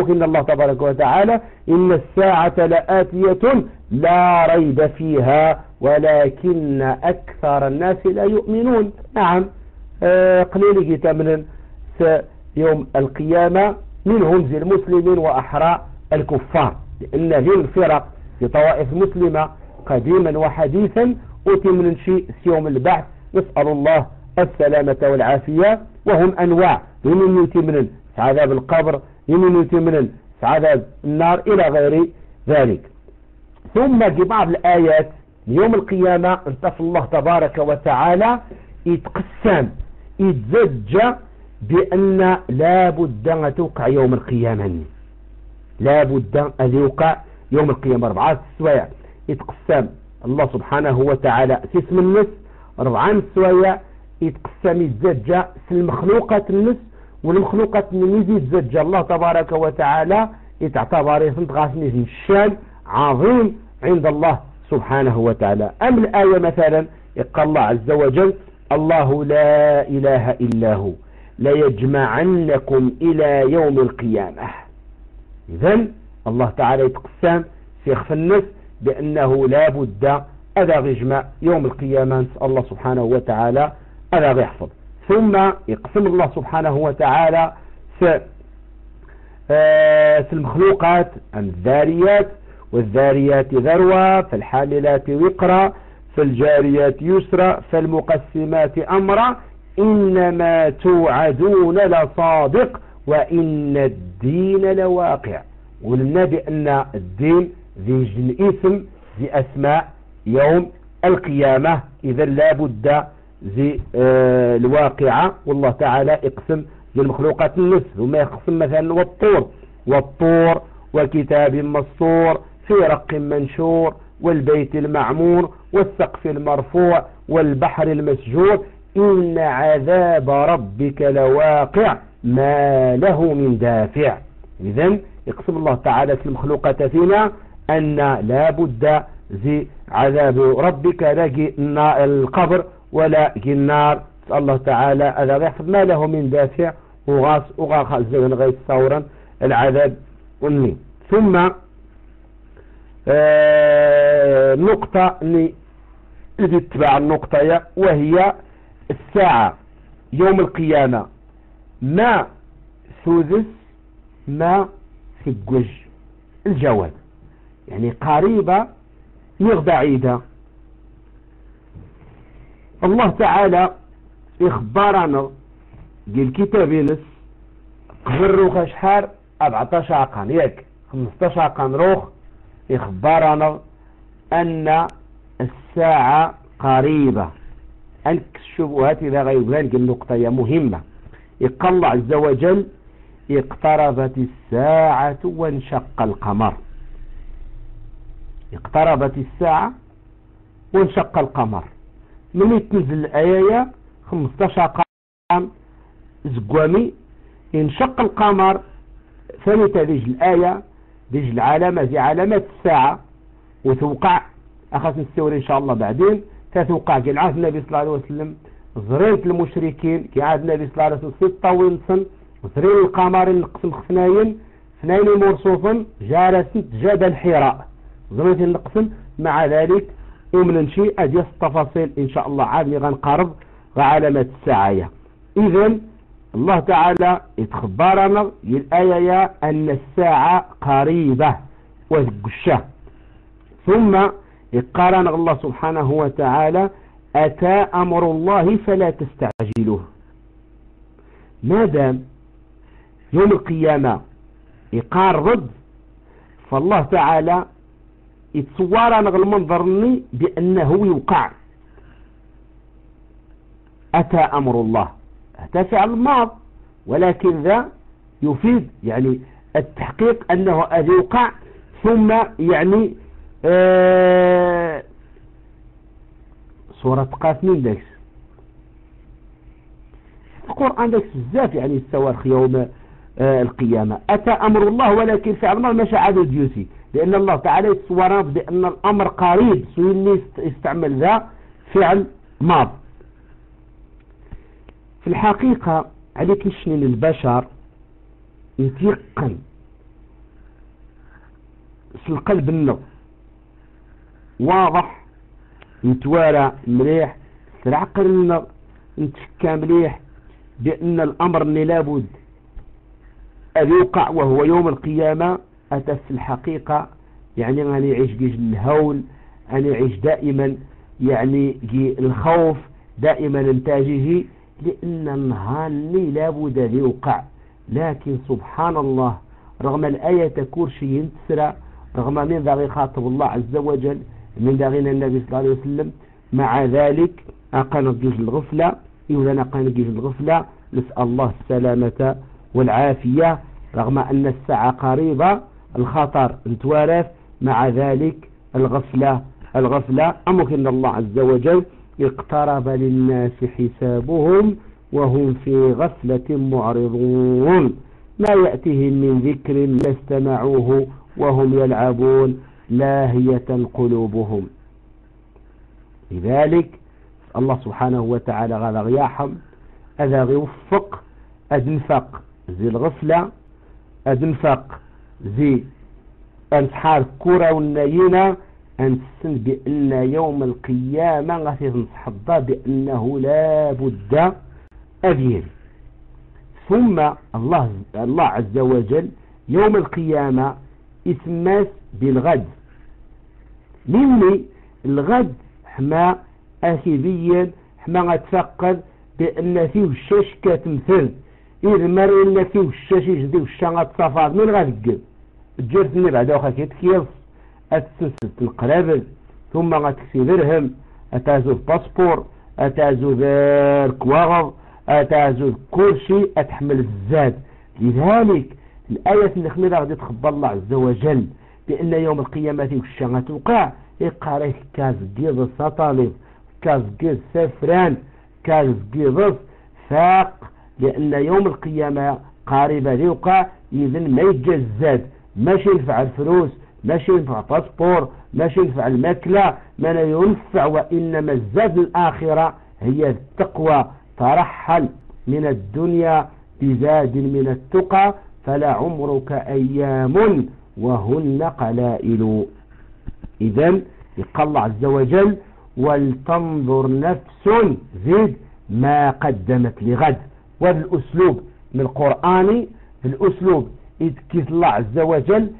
إن الله تبارك وتعالى إن الساعة لآتية لا ريب فيها ولكن أكثر الناس لا يؤمنون. نعم. آه، قليل جدا من يوم القيامة منهم زي المسلمين وأحرى الكفار لأن ذي الفرق في طوائف مسلمة قديما وحديثا أتي من شيء يوم البعث. نسأل الله السلامة والعافية وهم أنواع. من يتمنن عذاب القبر من يتمنن عذاب النار إلى غير ذلك. ثم في بعض الآيات يوم القيامة انتف الله تبارك وتعالى يتقسم يتزج بأن لا بد أن توقع يوم القيامة. لا بد أن يوقع يوم القيامة. أربعة سوايع يتقسم الله سبحانه وتعالى اسم النس أربعة سوايع يتقسم يتزج في المخلوقات النس والمخلوقات النس يتزج الله تبارك وتعالى يتعتبر في الشان عظيم عند الله سبحانه وتعالى. أم الآية مثلا يقال الله عز وجل الله لا إله إلا هو ليجمعنكم إلى يوم القيامة. إذن الله تعالى يتقسم في خف النفس بأنه لا بد أذا يجمع يوم القيامة. الله سبحانه وتعالى أذا يحفظ ثم يقسم الله سبحانه وتعالى في آه، في المخلوقات الذاريات والذاريات ذروة فالحاملات وقرا فالجاريات يسرا فالمقسمات أمرا إنما توعدون لصادق وإن الدين لواقع. قلنا بأن الدين ذي الاسم ذي أسماء يوم القيامة. إذا لابد ذي آه الواقعة. والله تعالى اقسم ذي المخلوقات ثم يقسم مثلا والطور. والطور وكتاب مسطور في رق منشور والبيت المعمور والسقف المرفوع والبحر المسجور. إن عذاب ربك لواقع. ما له من دافع. إذن يقسم الله تعالى في المخلوقات فينا أن لا بد زي عذاب ربك. لاقي القبر. ولا النار الله تعالى هذا يحفظ ما له من دافع وغاس وغاخ زين غير ثورا العذاب والني ثم آه نقطة اللي تتبع النقطة وهي الساعة يوم القيامة. ما سودس ما سجوج الجواب. يعني قريبة غير بعيدة الله تعالى إخبارنا قال كتاب ينس قبل روخ شحال 14 عقان ياك 15 عقان روخ. إخبارنا أن الساعة قريبة. أنك الشبهات إذا غيبلانك النقطة مهمة. يقال الله عز وجل اقتربت الساعة وانشق القمر. اقتربت الساعة وانشق القمر. من يتنزل الآية 15 قام زقوامي. انشق القمر ثانية ديج الآية ديج العلامة دي علامات الساعة. وتوقع أخذ نستوري إن شاء الله بعدين تتوقع كي عهد النبي صلى الله عليه وسلم زريت المشركين كي عهد النبي صلى الله عليه وسلم ستة وينصن وزرين القمر نقسم خفناين اثنين مرصوفا جالس جبل حراء. زريت نقسم مع ذلك ومن شيء أديس التفاصيل إن شاء الله عاد غنقرب وعلامة الساعة إذن الله تعالى يتخبرنا الآية أن الساعة قريبة وذقشة ثم يقارن الله سبحانه وتعالى أتى أمر الله فلا تستعجلوه. ما دام يوم القيامة يقارب فالله تعالى يتصور أنا المنظرني بأنه يوقع. أتى أمر الله. أتى فعل الماض. ولكن ذا يفيد يعني التحقيق أنه أذي يوقع. ثم يعني آه سورة قاسمين داكس؟ القرآن داكس بزاف يعني السوارخ يوم آه القيامة. أتى أمر الله ولكن فعل الله مشى عدد ديوسي لأن الله تعالى يتصورنا بأن الأمر قريب سويني يستعمل ذا فعل ماض. في الحقيقة عليك نشني للبشر يتيقن في القلب النظر واضح نتوارى مليح في العقل النظر نتفكى مليح بأن الأمر اللي لابد أن يوقع وهو يوم القيامة. في الحقيقة يعني أن يعيش جيج الهول أن يعيش دائما يعني الخوف دائما إنتاجه لأن النهار اللي لابد أن يوقع لكن سبحان الله رغم الآية تكون شيء تسرى رغم من ذا خاطب الله عز وجل من داغين النبي صلى الله عليه وسلم مع ذلك أقل نجيج الغفلة يولا أقل نجيج الغفلة نسأل الله السلامة والعافية رغم أن الساعة قريبة. الخطر نتوارث مع ذلك الغفلة. الغفلة أمكن الله عز وجل اقترب للناس حسابهم وهم في غفلة معرضون. ما يأتيهم من ذكر لا استمعوه وهم يلعبون لاهية قلوبهم. لذلك الله سبحانه وتعالى غالا غياحم أذا غيوفق أدنفق زي الغفلة أدنفق زي أنسحار كورة والنينة أنسن بأن يوم القيامة غادي نصح بأنه لا بد أذيري ثم الله الله عز وجل يوم القيامة اسماس بالغد. لمي الغد حما أكيديا حما غتفقد بأن فيه الشاش كتمثل. إذا مر إن فيه الشاش يجدي الشا غتصفاد من غتقل جرتني بعد واخا كيتكيص أتسلسل القرابل ثم غتكسي درهم أتازو الباسبور أتازو الكواغض أتعزل كل شيء أتحمل الزاد. لذلك الآية اللي خميرة غادي تخبر الله عز وجل بأن يوم القيامة والشغة توقع يقاريه كاز قيض سطالب كاز قيض سفران كاز قيض فاق لأن يوم القيامة قاربة يوقع إذن ما يتجزد ماشي ينفع الفلوس ماشي ينفع باسبور ماشي ينفع الماكلة ما ينفع وإنما الزاد الآخرة هي التقوى. ترحل من الدنيا بزاد من التقى فلعمرك أيام وهن قلائل. إذا يقال الله عز وجل ولتنظر نفس زيد ما قدمت لغد. وهذا الأسلوب من القرآن الأسلوب إذ كيف الله عز وجل